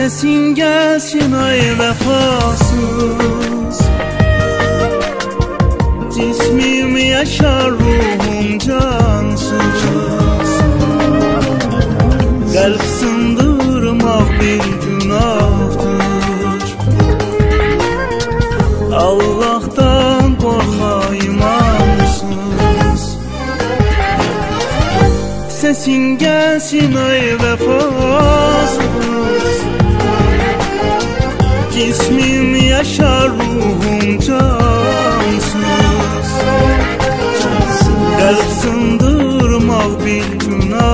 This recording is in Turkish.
Sesin gelsin ay vefasız. Cismim yaşar ruhum cansız. Kalp sındırmak bir günahtır. Allah'tan korkma imansız. Sesin gelsin ay vefasız Cismim yaşar ruhum cansız. Kalp sındırmak bir günah.